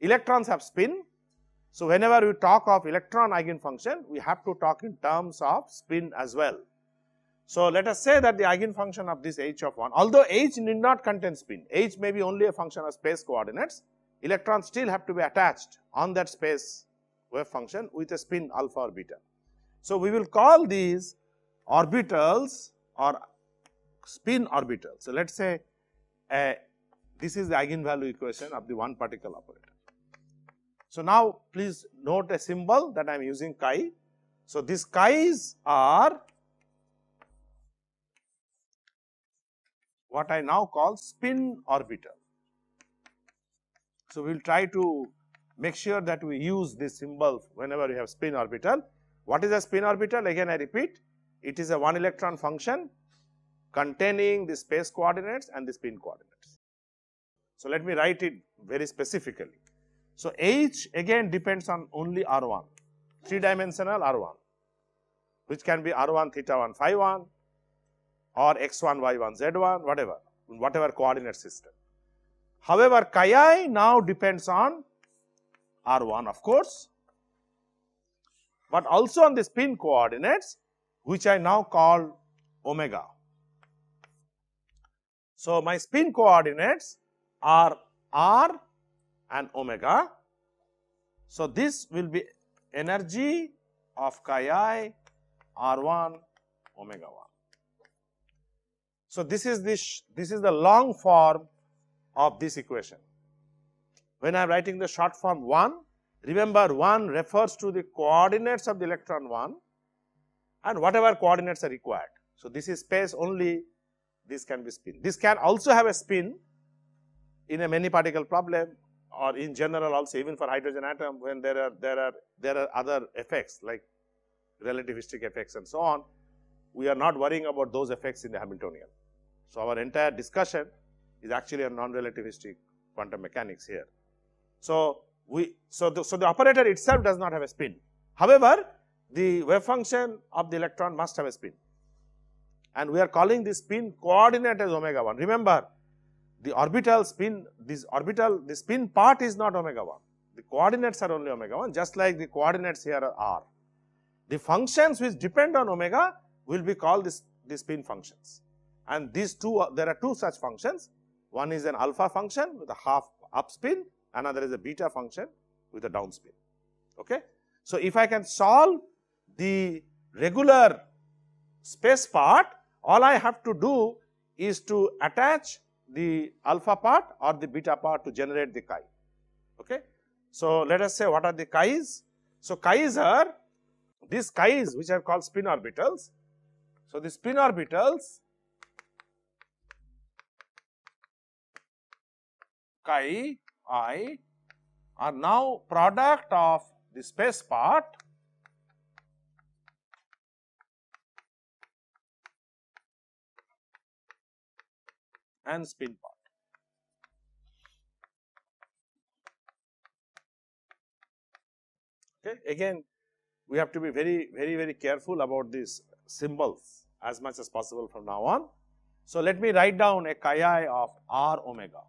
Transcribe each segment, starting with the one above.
Electrons have spin. So, whenever we talk of electron eigenfunction, we have to talk in terms of spin as well. So, let us say that the eigenfunction of this h of 1, although h need not contain spin, h may be only a function of space coordinates, electrons still have to be attached on that space wave function with a spin alpha or beta. So, we will call these orbitals or spin orbitals. So, let us say this is the eigenvalue equation of the one particle operator. So, now please note a symbol that I am using chi. So, these chi's are what I now call spin orbital. So, we will try to make sure that we use this symbol whenever we have spin orbital. What is a spin orbital? Again I repeat, it is a one electron function containing the space coordinates and the spin coordinates. So, let me write it very specifically. So, H again depends on only R1, 3 dimensional R1, which can be R1 theta 1 phi 1 or x1 y1 z1 whatever, whatever coordinate system. However, chi i now depends on R1 of course, but also on the spin coordinates which I now call omega. So, my spin coordinates are r and omega. So, this will be energy of chi i r1 omega 1. So, this is this this is the long form of this equation. When I am writing the short form 1, remember 1 refers to the coordinates of the electron 1 and whatever coordinates are required. So, this is space only this can be spin. This can also have a spin in a many particle problem or in general also even for hydrogen atom when there are there are there are other effects like relativistic effects and so on. We are not worrying about those effects in the Hamiltonian. So, our entire discussion is actually a non-relativistic quantum mechanics here. So, we so the, so the operator itself does not have a spin. However, the wave function of the electron must have a spin and we are calling this spin coordinate as omega 1. Remember the orbital spin this orbital the spin part is not omega 1 the coordinates are only omega 1 just like the coordinates here are r. The functions which depend on omega will be called this, the spin functions and these two there are two such functions one is an alpha function with a half up spin another is a beta function with a down spin. Okay. So, if I can solve the regular space part all I have to do is to attach the alpha part or the beta part to generate the chi. Okay. So, let us say what are the chi's? So, chi's are these chi's which are called spin orbitals. So, the spin orbitals chi i are now product of the space part and spin part. Okay. Again, we have to be very, very, very careful about these symbols as much as possible from now on. So, let me write down a chi i of r omega.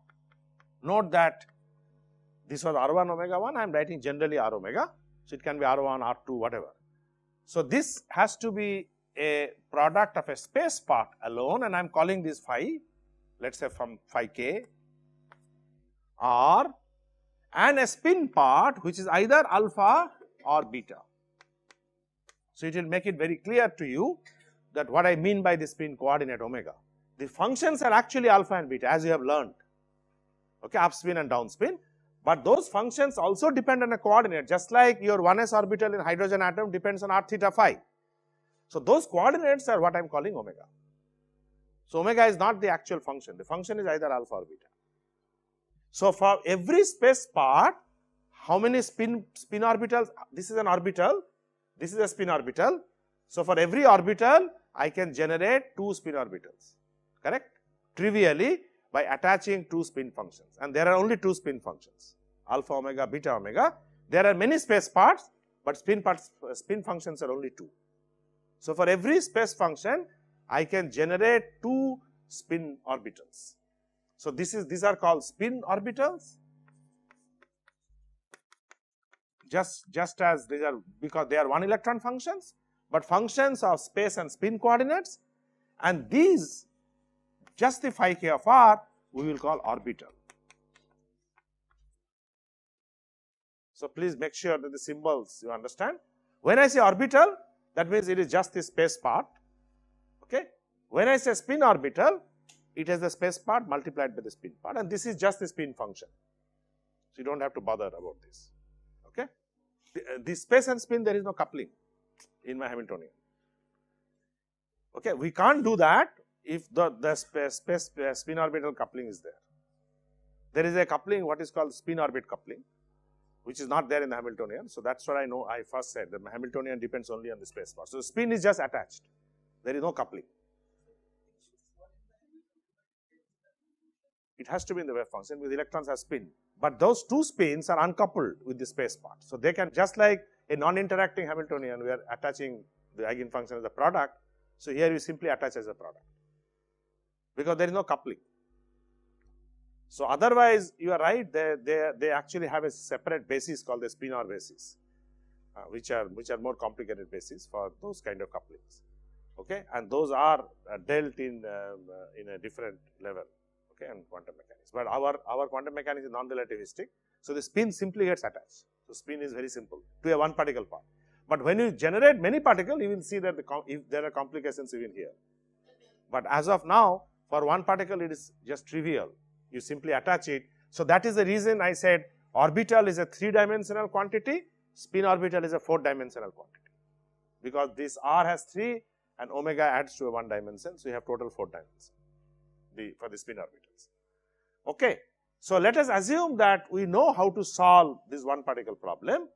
Note that this was r1 omega 1, I am writing generally r omega. So, it can be r1, r2, whatever. So, this has to be a product of a space part alone and I am calling this phi let us say from phi k r and a spin part which is either alpha or beta. So, it will make it very clear to you that what I mean by the spin coordinate omega. The functions are actually alpha and beta as you have learned, okay, up spin and down spin, but those functions also depend on a coordinate just like your 1s orbital in hydrogen atom depends on r theta phi. So, those coordinates are what I am calling omega. So, omega is not the actual function, the function is either alpha or beta. So, for every space part, how many spin, spin orbitals? This is an orbital, this is a spin orbital. So, for every orbital, I can generate two spin orbitals, correct? Trivially by attaching two spin functions and there are only two spin functions. alpha omega, beta omega. There are many space parts, but spin parts, spin functions are only two. So, for every space function, I can generate two spin orbitals. So, this is these are called spin orbitals just, just as these are because they are one electron functions, but functions of space and spin coordinates and these just the phi k of r we will call orbital. So, please make sure that the symbols you understand. When I say orbital that means it is just the space part. Okay. When I say spin orbital it has the space part multiplied by the spin part and this is just the spin function. So, you do not have to bother about this. Okay. The, uh, the space and spin there is no coupling in my Hamiltonian. Okay. We can't do that if the, the spin orbital coupling is there. There is a coupling what is called spin orbit coupling which is not there in the Hamiltonian. So, that is what I know I first said that the Hamiltonian depends only on the space part. So, the spin is just attached, there is no coupling. It has to be in the wave function with electrons have spin, but those two spins are uncoupled with the space part. So, they can just like a non-interacting Hamiltonian we are attaching the eigenfunction as a product. So, here you simply attach as a product because there is no coupling. So, otherwise you are right they, they, they actually have a separate basis called the spinor basis uh, which are which are more complicated basis for those kind of couplings. Okay? And those are uh, dealt in um, uh, in a different level. Okay? And quantum mechanics. But our our quantum mechanics is non relativistic so the spin simply gets attached. So spin is very simple to a one particle part. But when you generate many particles you will see that the if there are complications even here. But as of now for one particle it is just trivial you simply attach it. So, that is the reason I said orbital is a 3 dimensional quantity, spin orbital is a 4 dimensional quantity, because this r has 3 and omega adds to a 1 dimension. So, you have total 4 dimensions the, for the spin orbitals. Okay. So, let us assume that we know how to solve this one particle problem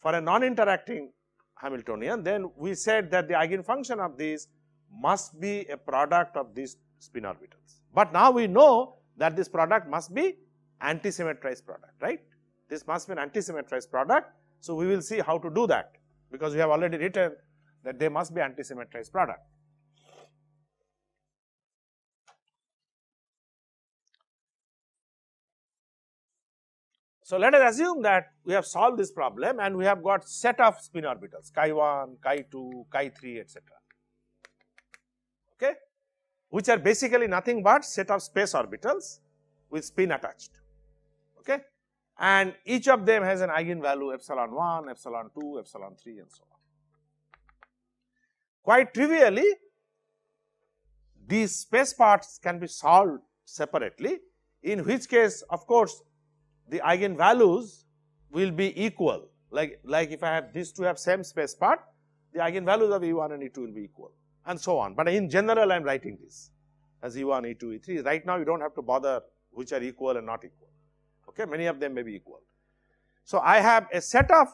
for a non-interacting Hamiltonian, then we said that the eigenfunction of these must be a product of these spin orbitals. But now we know that this product must be anti-symmetrized product, right? This must be an anti-symmetrized product. So, we will see how to do that because we have already written that they must be anti-symmetrized product. So, let us assume that we have solved this problem and we have got set of spin orbitals chi 1, chi 2, chi 3 etc. Okay which are basically nothing but set of space orbitals with spin attached. Okay? And each of them has an eigenvalue epsilon 1, epsilon 2, epsilon 3 and so on. Quite trivially, these space parts can be solved separately, in which case of course, the eigenvalues will be equal like, like if I have these two have same space part, the eigenvalues of E1 and E2 will be equal and so on. But in general, I am writing this as E1, E2, E3. Right now, you do not have to bother which are equal and not equal. Okay, many of them may be equal. So, I have a set of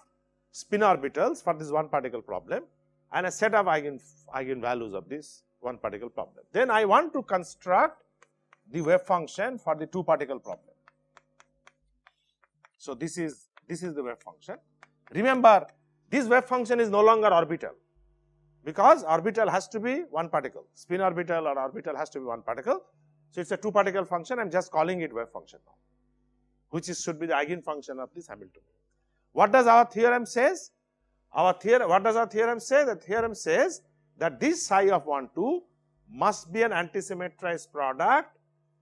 spin orbitals for this one particle problem and a set of eigen eigenvalues of this one particle problem. Then I want to construct the wave function for the two particle problem. So, this is this is the wave function. Remember, this wave function is no longer orbital because orbital has to be one particle, spin orbital or orbital has to be one particle. So, it is a two particle function, I am just calling it wave function now, which is should be the eigenfunction of this Hamiltonian. What does our theorem says? Our theorem, what does our theorem say? The theorem says that this psi of 1, 2 must be an antisymmetrized product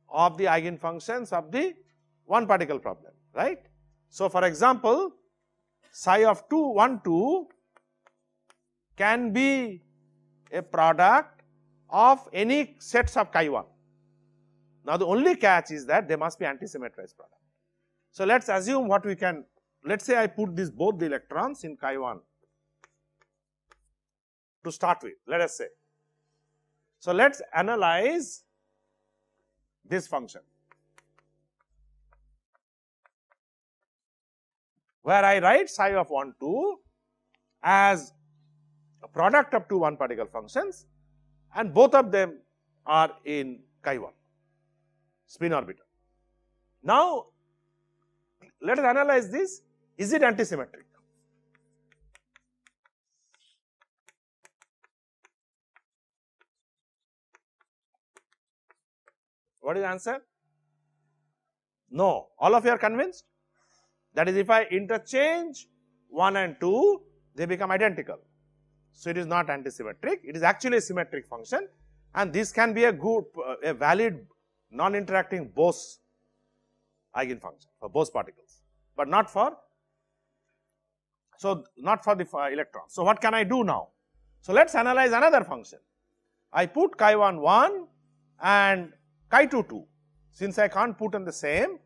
of the eigenfunctions of the one particle problem, right. So, for example, psi of 2, 1, 2 can be a product of any sets of chi 1. Now, the only catch is that they must be anti-symmetrized product. So, let us assume what we can, let us say I put this both the electrons in chi 1 to start with, let us say. So, let us analyze this function where I write psi of 1 2 as product of two one particle functions and both of them are in chi 1 spin orbital. Now, let us analyze this. Is it antisymmetric? What is the answer? No. All of you are convinced? That is, if I interchange 1 and 2, they become identical. So, it is not antisymmetric, it is actually a symmetric function and this can be a good, a valid non-interacting Bose eigenfunction for Bose particles, but not for, so not for the uh, electrons. So, what can I do now? So, let us analyze another function. I put chi1 1 and chi2 2. Since I can't put in the same,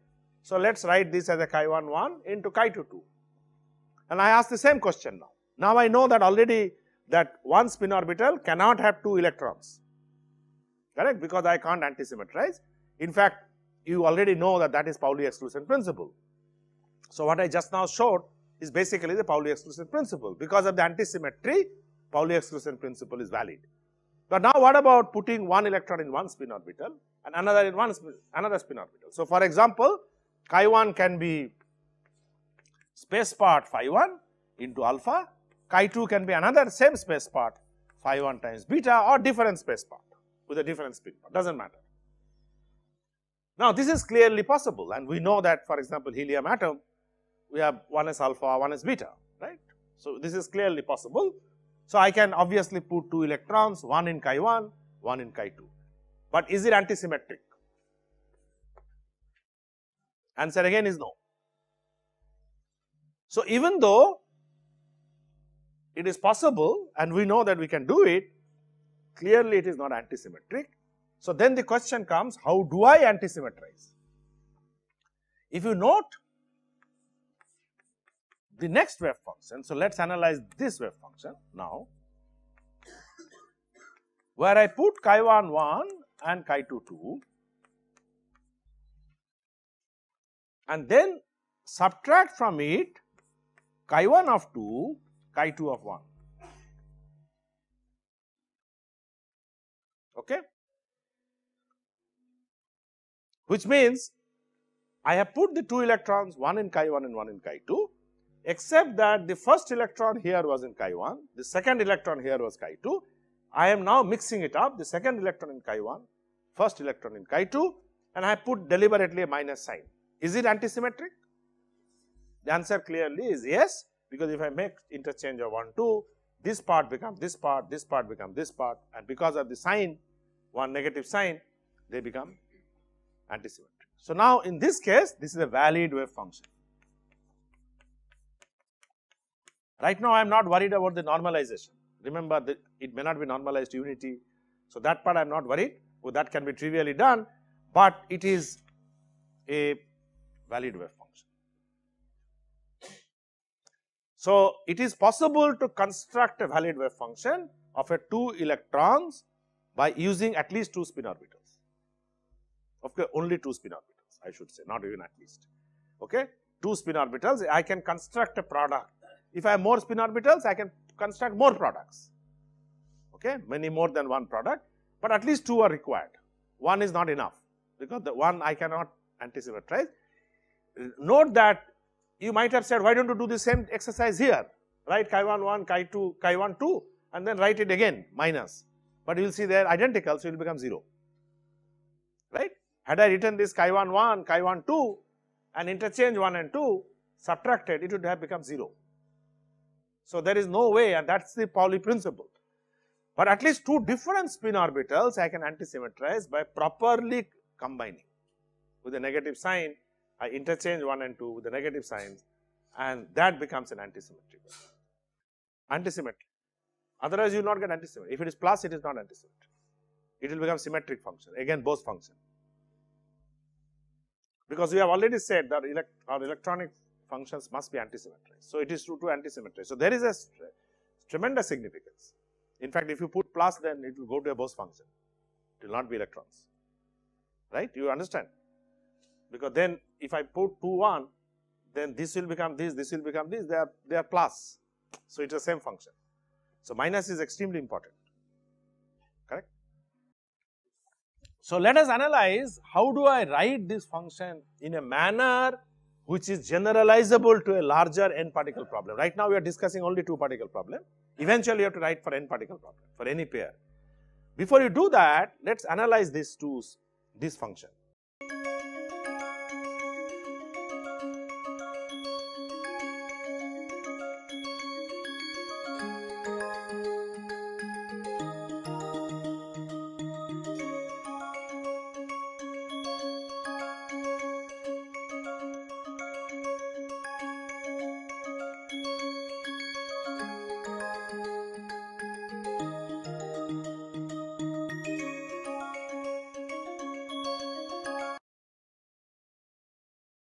so let us write this as a chi1 1 into chi2 2. And I ask the same question now. Now I know that already that one spin orbital cannot have two electrons, correct? Because I can't antisymmetrize. In fact, you already know that that is Pauli exclusion principle. So, what I just now showed is basically the Pauli exclusion principle. Because of the antisymmetry, Pauli exclusion principle is valid. But now what about putting one electron in one spin orbital and another in one spin, another spin orbital. So, for example, chi 1 can be space part phi 1 into alpha chi 2 can be another same space part phi 1 times beta or different space part with a different spin part, does not matter. Now, this is clearly possible and we know that for example, helium atom we have one is alpha, one is beta, right. So, this is clearly possible. So, I can obviously put two electrons, one in chi 1, one in chi 2, but is it antisymmetric? Answer again is no. So, even though it is possible and we know that we can do it, clearly it is not antisymmetric. So, then the question comes how do I antisymmetrize? If you note the next wave function, so let us analyze this wave function now, where I put chi 1 1 and chi 2 2 and then subtract from it chi 1 of 2 chi 2 of 1. Okay? Which means I have put the two electrons one in chi 1 and one in chi 2 except that the first electron here was in chi 1, the second electron here was chi 2. I am now mixing it up the second electron in chi 1, first electron in chi 2 and I put deliberately a minus sign. Is it antisymmetric? The answer clearly is yes because if I make interchange of 1, 2, this part becomes this part, this part becomes this part and because of the sign, one negative sign, they become antisymmetric. So, now in this case, this is a valid wave function. Right now, I am not worried about the normalization. Remember, it may not be normalized to unity. So, that part I am not worried, well, that can be trivially done, but it is a valid wave function. So, it is possible to construct a valid wave function of a 2 electrons by using at least 2 spin orbitals. Okay, only 2 spin orbitals I should say not even at least. Okay, 2 spin orbitals I can construct a product. If I have more spin orbitals I can construct more products. Okay, many more than one product, but at least 2 are required. One is not enough because the one I cannot antisymmetrize. Note that you might have said, why don't you do the same exercise here? Write chi 1 1, chi 2, chi 1 2 and then write it again minus. But you will see they are identical, so it will become 0. Right? Had I written this chi 1 1, chi 1 2 and interchange 1 and 2 subtracted, it would have become 0. So, there is no way and that is the Pauli principle. But at least two different spin orbitals I can antisymmetrize by properly combining with a negative sign I interchange 1 and 2 with the negative signs and that becomes an antisymmetry. Antisymmetry. Otherwise, you will not get antisymmetry. If it is plus, it is not antisymmetry. It will become symmetric function, again Bose function. Because we have already said that elect our electronic functions must be antisymmetric. So, it is true to antisymmetry. So, there is a tremendous significance. In fact, if you put plus, then it will go to a Bose function. It will not be electrons, right? You understand? Because then if I put 2 1 then this will become this, this will become this, they are, they are plus. So, it is the same function. So, minus is extremely important, correct. So, let us analyze how do I write this function in a manner which is generalizable to a larger n particle problem. Right now we are discussing only two particle problem. Eventually you have to write for n particle problem for any pair. Before you do that, let us analyze these two, this function.